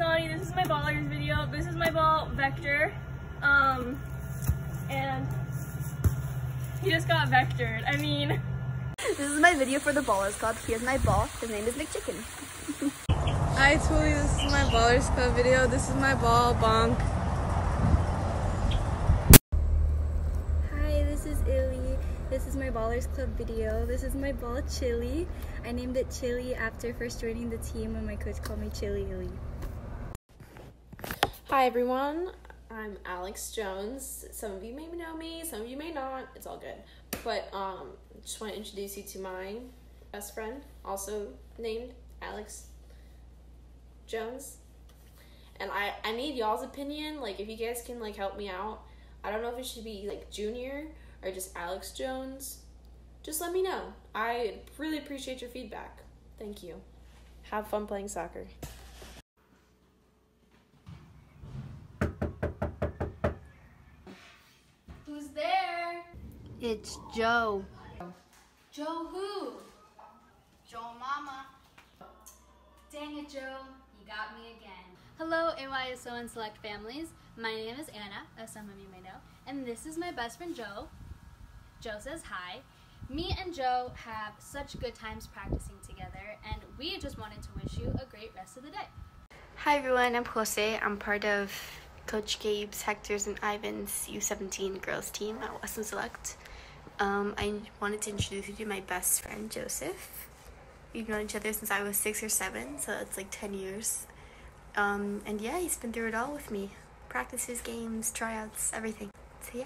This is my ballers video. This is my ball, Vector. Um, and he just got vectored. I mean, This is my video for the Ballers Club. Here's my ball. His name is McChicken. Hi Tuli, this is my Ballers Club video. This is my ball, Bonk. Hi, this is Illy. This is my Ballers Club video. This is my ball, Chili. I named it Chili after first joining the team when my coach called me Chili Illy. Hi everyone, I'm Alex Jones. Some of you may know me, some of you may not. It's all good. But um, just want to introduce you to my best friend, also named Alex Jones. And I I need y'all's opinion. Like if you guys can like help me out. I don't know if it should be like Junior or just Alex Jones. Just let me know. I really appreciate your feedback. Thank you. Have fun playing soccer. It's Joe. Joe who? Joe Mama. Dang it, Joe. You got me again. Hello, AYSO and Select families. My name is Anna, as some of you may know, and this is my best friend Joe. Joe says hi. Me and Joe have such good times practicing together, and we just wanted to wish you a great rest of the day. Hi everyone, I'm Jose. I'm part of Coach Gabe's, Hector's, and Ivan's U17 girls team at Western Select. Um, I wanted to introduce you to my best friend, Joseph. We've known each other since I was six or seven, so that's like 10 years. Um, and yeah, he's been through it all with me practices, games, tryouts, everything. So yeah.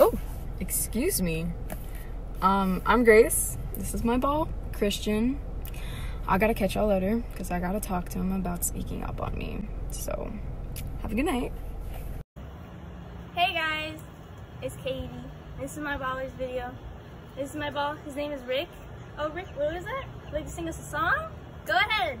Oh, excuse me. Um, I'm Grace. This is my ball, Christian. I gotta catch y'all later because I gotta talk to him about speaking up on me. So, have a good night. hey guys, it's Katie. This is my ballers video. This is my ball. His name is Rick. Oh, Rick, what is that? Like to sing us a song? Go ahead.